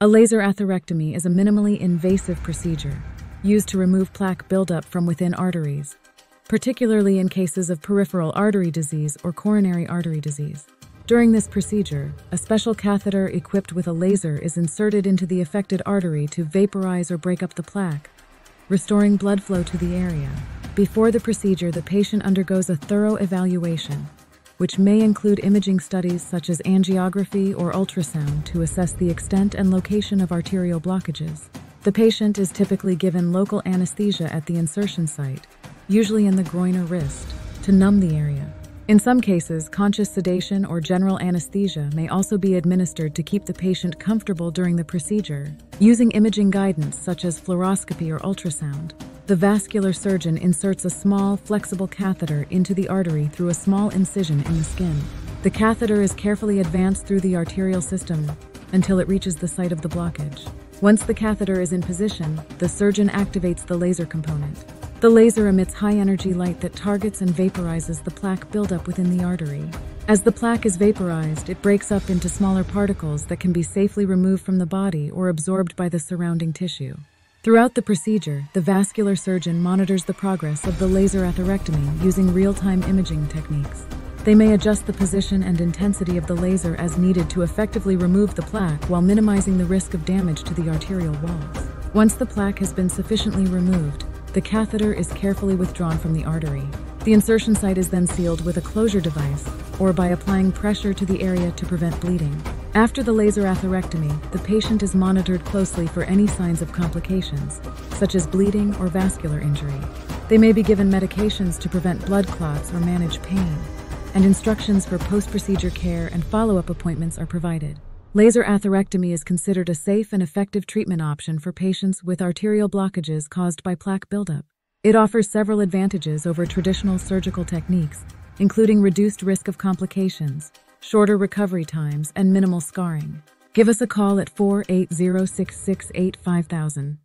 A laser atherectomy is a minimally invasive procedure used to remove plaque buildup from within arteries, particularly in cases of peripheral artery disease or coronary artery disease. During this procedure, a special catheter equipped with a laser is inserted into the affected artery to vaporize or break up the plaque, restoring blood flow to the area. Before the procedure, the patient undergoes a thorough evaluation, which may include imaging studies such as angiography or ultrasound to assess the extent and location of arterial blockages. The patient is typically given local anesthesia at the insertion site, usually in the groin or wrist, to numb the area. In some cases, conscious sedation or general anesthesia may also be administered to keep the patient comfortable during the procedure, using imaging guidance such as fluoroscopy or ultrasound. The vascular surgeon inserts a small, flexible catheter into the artery through a small incision in the skin. The catheter is carefully advanced through the arterial system until it reaches the site of the blockage. Once the catheter is in position, the surgeon activates the laser component. The laser emits high-energy light that targets and vaporizes the plaque buildup within the artery. As the plaque is vaporized, it breaks up into smaller particles that can be safely removed from the body or absorbed by the surrounding tissue. Throughout the procedure, the vascular surgeon monitors the progress of the laser atherectomy using real-time imaging techniques. They may adjust the position and intensity of the laser as needed to effectively remove the plaque while minimizing the risk of damage to the arterial walls. Once the plaque has been sufficiently removed, the catheter is carefully withdrawn from the artery. The insertion site is then sealed with a closure device or by applying pressure to the area to prevent bleeding. After the laser atherectomy, the patient is monitored closely for any signs of complications, such as bleeding or vascular injury. They may be given medications to prevent blood clots or manage pain, and instructions for post-procedure care and follow-up appointments are provided. Laser atherectomy is considered a safe and effective treatment option for patients with arterial blockages caused by plaque buildup. It offers several advantages over traditional surgical techniques, including reduced risk of complications, shorter recovery times, and minimal scarring. Give us a call at 480 668 5000.